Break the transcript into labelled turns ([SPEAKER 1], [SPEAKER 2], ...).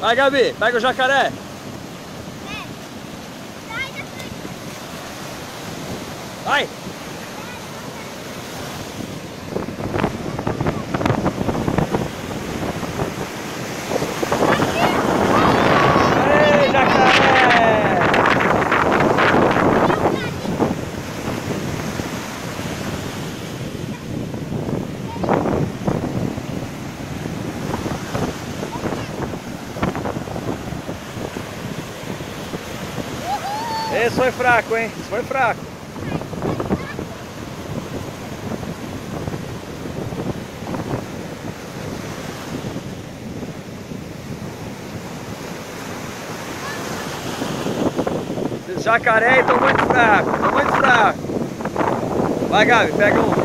[SPEAKER 1] Vai, Gabi, pega o jacaré. Vai! Aê, jacaré! Esse foi fraco, hein? Esse foi fraco. Jacaré estão muito fracos, estão muito fracos. Vai, Gabi, pega um.